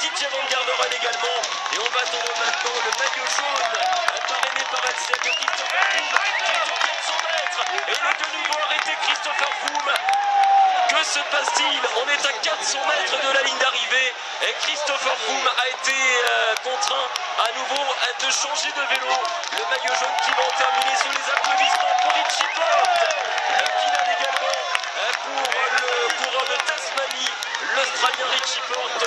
petite Jérôme Garderol également. Et on va tomber maintenant le maillot jaune, parrainé par Axel de Christopher Froome, qui est au 400 mètres. Et le est de nouveau arrêté Christopher Froome. Que se passe-t-il On est à 400 mètres de la ligne d'arrivée et Christopher Froome a été euh, contraint à nouveau de changer de vélo. Le maillot jaune qui va en terminer sous les applaudissements pour Richie Porte. Le final également euh, pour euh, le coureur de Tasmanie, l'Australien Richie Porte.